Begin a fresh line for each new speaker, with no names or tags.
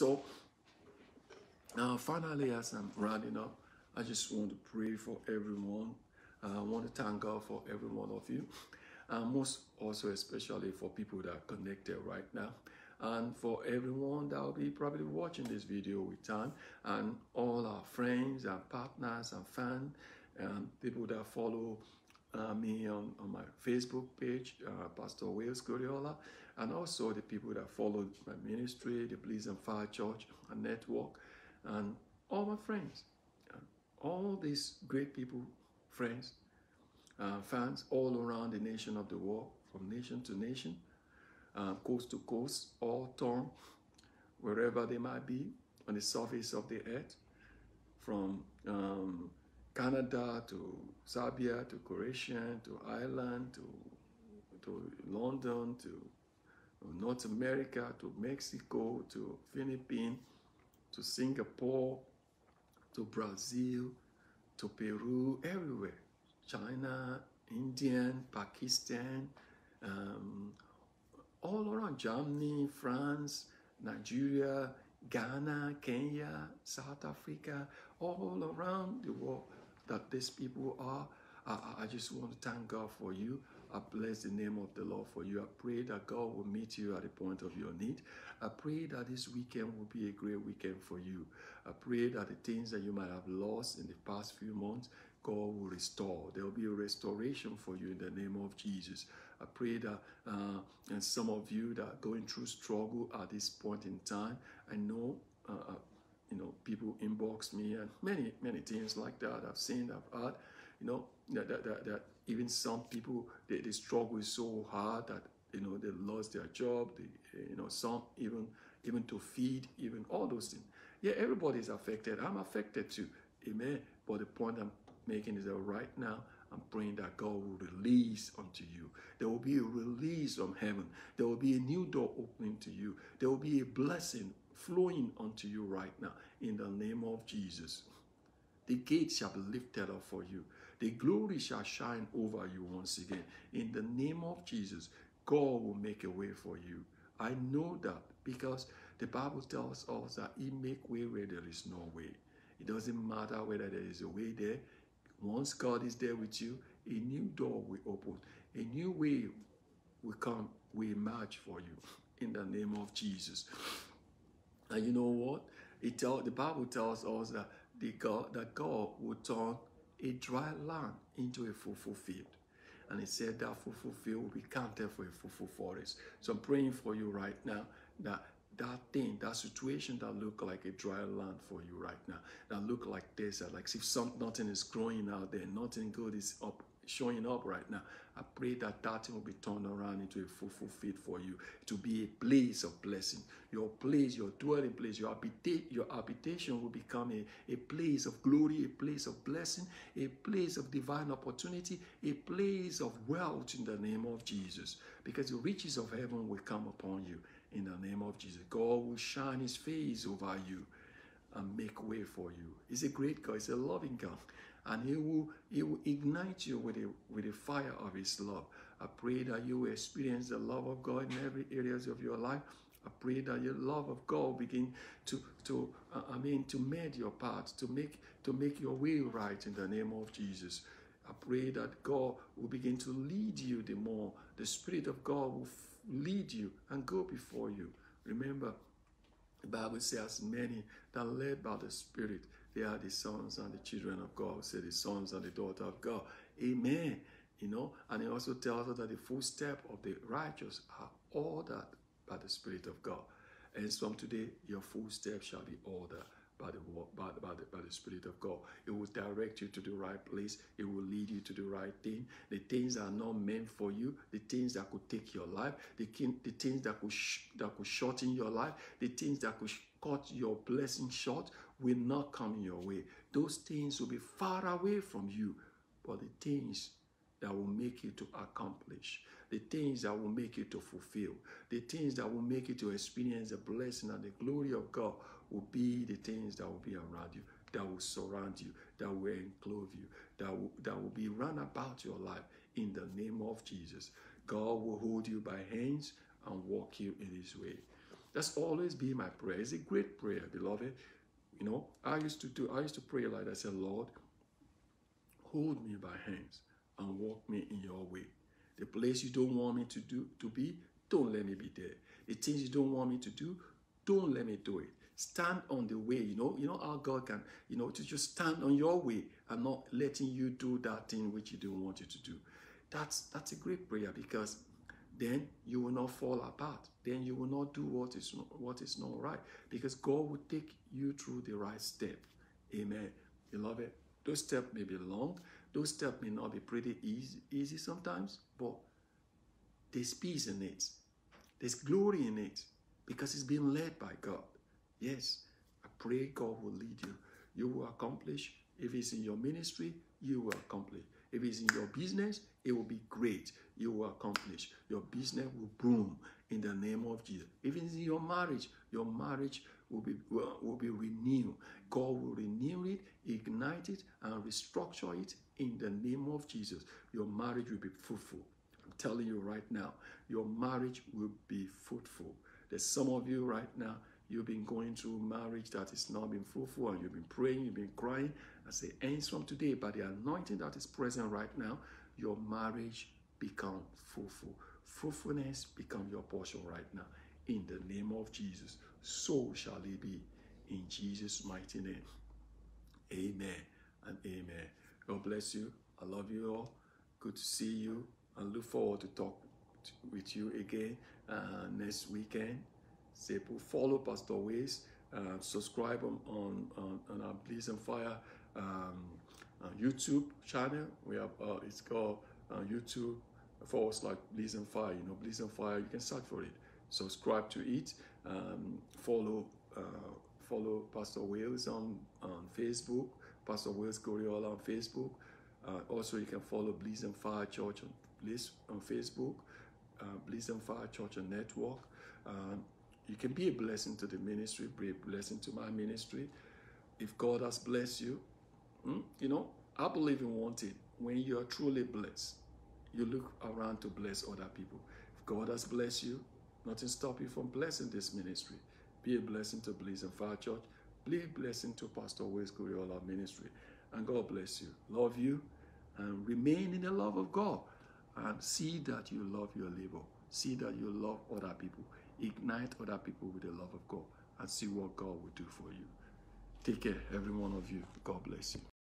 So, uh, finally, as I'm rounding up, I just want to pray for everyone. Uh, I want to thank God for every one of you. Uh, most also, especially for people that are connected right now. And for everyone that will be probably watching this video with time, and all our friends and partners and fans, and people that follow uh, me on, on my Facebook page, uh, Pastor Wales Goriola, and also the people that followed my ministry, the Blaze and Fire Church and Network, and all my friends, all these great people, friends, uh, fans all around the nation of the world, from nation to nation, uh, coast to coast, all torn, wherever they might be on the surface of the earth, from um, Canada to Serbia to Croatia to Ireland to, to London to North America to Mexico to Philippines to Singapore to Brazil to Peru, everywhere. China, Indian, Pakistan, um, all around Germany, France, Nigeria, Ghana, Kenya, South Africa, all around the world that these people are. I, I just want to thank God for you. I bless the name of the Lord for you. I pray that God will meet you at the point of your need. I pray that this weekend will be a great weekend for you. I pray that the things that you might have lost in the past few months, God will restore. There will be a restoration for you in the name of Jesus. I pray that, uh, and some of you that are going through struggle at this point in time, I know, uh, uh you know, people inbox me and many, many things like that I've seen, I've heard, you know, that, that, that, that even some people, they, they struggle so hard that, you know, they lost their job, they, you know, some even, even to feed, even all those things. Yeah, everybody is affected. I'm affected too. Amen. But the point I'm making is that right now, I'm praying that God will release unto you. There will be a release from heaven. There will be a new door opening to you. There will be a blessing flowing unto you right now in the name of Jesus. The gates shall be lifted up for you. The glory shall shine over you once again. In the name of Jesus, God will make a way for you. I know that because the Bible tells us that He make way where there is no way. It doesn't matter whether there is a way there. Once God is there with you, a new door will open. A new way will come, will emerge for you in the name of Jesus. And you know what? It tell, the Bible tells us that the God that God will turn a dry land into a fruitful field. And he said that fruitful field will be counted for a fruitful forest. So I'm praying for you right now that that thing, that situation that look like a dry land for you right now, that look like this, like if some, nothing is growing out there, nothing good is up showing up right now. I pray that that thing will be turned around into a fruitful fit for you to be a place of blessing. Your place, your dwelling place, your, habita- your habitation will become a, a place of glory, a place of blessing, a place of divine opportunity, a place of wealth in the name of Jesus. Because the riches of heaven will come upon you in the name of Jesus. God will shine his face over you and make way for you. He's a great God, he's a loving God and he will he will ignite you with a with the fire of his love. I pray that you will experience the love of god in every areas of your life. I pray that your love of god begin to to uh, i mean to mend your path to make to make your way right in the name of jesus. I pray that god will begin to lead you the more. The spirit of god will lead you and go before you. Remember the bible says many that led by the spirit they are the sons and the children of God. Say the sons and the daughter of God. Amen. You know, and it also tells us that the full step of the righteous are ordered by the Spirit of God. And from today, your full step shall be ordered by the, by, by, the, by the Spirit of God. It will direct you to the right place. It will lead you to the right thing. The things that are not meant for you, the things that could take your life, the, the things that could, that could shorten your life, the things that could cut your blessing short will not come in your way. Those things will be far away from you, but the things that will make you to accomplish, the things that will make you to fulfill, the things that will make you to experience the blessing and the glory of God will be the things that will be around you, that will surround you, that will enclose you, that will, that will be run about your life in the name of Jesus. God will hold you by hands and walk you in his way. That's always been my prayer. It's a great prayer, beloved. You know, I used to do, I used to pray like I said, Lord, hold me by hands and walk me in your way. The place you don't want me to do to be, don't let me be there. The things you don't want me to do, don't let me do it. Stand on the way, you know. You know how God can, you know, to just stand on your way and not letting you do that thing which you don't want you to do. That's that's a great prayer because then you will not fall apart. Then you will not do what is what is not right because God will take you through the right step. Amen. Beloved, those steps may be long, those steps may not be pretty easy, easy sometimes, but there's peace in it. There's glory in it because it's being led by God. Yes, I pray God will lead you. You will accomplish. If it's in your ministry, you will accomplish. If it's in your business, it will be great. You will accomplish. Your business will boom in the name of Jesus. If it's in your marriage, your marriage will be will, be renewed. God will renew it, ignite it, and restructure it in the name of Jesus. Your marriage will be fruitful. I'm telling you right now, your marriage will be fruitful. There's some of you right now, you've been going through marriage that is not been fruitful, and you've been praying, you've been crying. I say, ends from today, by the anointing that is present right now, your marriage become fruitful. Fruitfulness become your portion right now. In the name of Jesus, so shall it be. In Jesus' mighty name. Amen and amen. God bless you. I love you all. Good to see you. I look forward to talk with you again uh, next weekend. Say, follow Pastor Wales. Uh, subscribe on, on, on our Blaze and Fire um, uh, YouTube channel. We have uh, it's called uh, YouTube for us like Blaze and Fire. You know, and Fire. You can search for it. Subscribe to it. Um, follow follow Pastor Wales on on Facebook. Pastor Wales Goriola on Facebook. Uh, also, you can follow and Fire Church on on Facebook. Uh, Fire Church on Network. Um, you can be a blessing to the ministry, be a blessing to my ministry. If God has blessed you, hmm, you know, I believe in one thing. When you are truly blessed, you look around to bless other people. If God has blessed you, nothing stop you from blessing this ministry. Be a blessing to Blaze and Fire Church. Be a blessing to Pastor Wales Goriola Ministry. And God bless you. Love you and remain in the love of God. And see that you love your labor. See that you love other people. Ignite other people with the love of God and see what God will do for you. Take care, every one of you. God bless you.